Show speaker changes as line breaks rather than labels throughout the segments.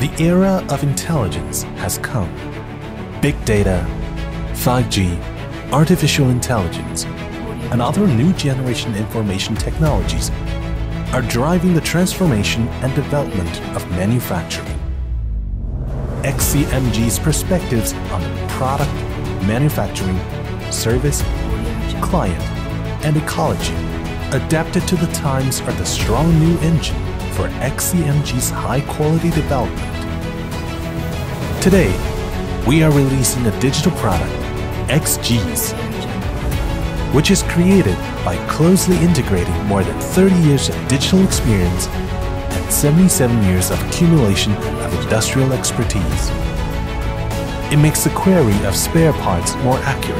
The era of intelligence has come. Big data, 5G, artificial intelligence, and other new generation information technologies are driving the transformation and development of manufacturing. XCMG's perspectives on product, manufacturing, service, client, and ecology adapted to the times are the strong new engine for XCMG's high quality development. Today, we are releasing a digital product, X-GSS, which is created by closely integrating more than 30 years of digital experience and 77 years of accumulation of industrial expertise. It makes the query of spare parts more accurate.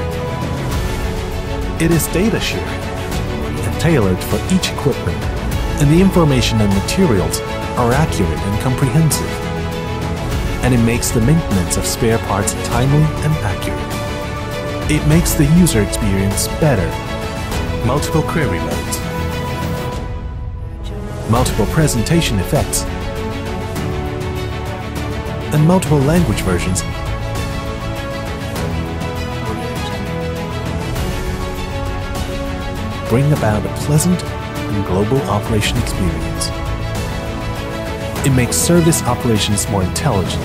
It is data sharing and tailored for each equipment, and the information and materials are accurate and comprehensive. And it makes the maintenance of spare parts timely and accurate. It makes the user experience better. Multiple query modes, multiple presentation effects, and multiple language versions bring about a pleasant and global operation experience. It makes service operations more intelligent.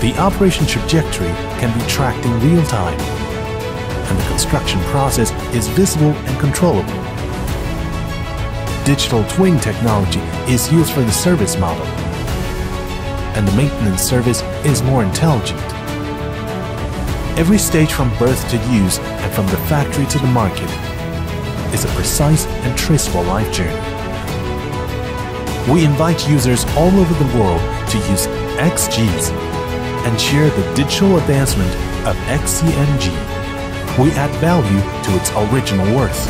The operation trajectory can be tracked in real time, and the construction process is visible and controllable. Digital twin technology is used for the service model, and the maintenance service is more intelligent. Every stage from birth to use and from the factory to the market is a precise and traceable life journey. We invite users all over the world to use X-GSS and share the digital advancement of XCMG. We add value to its original worth.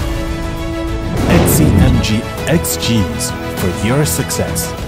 XCMG X-GSS for your success.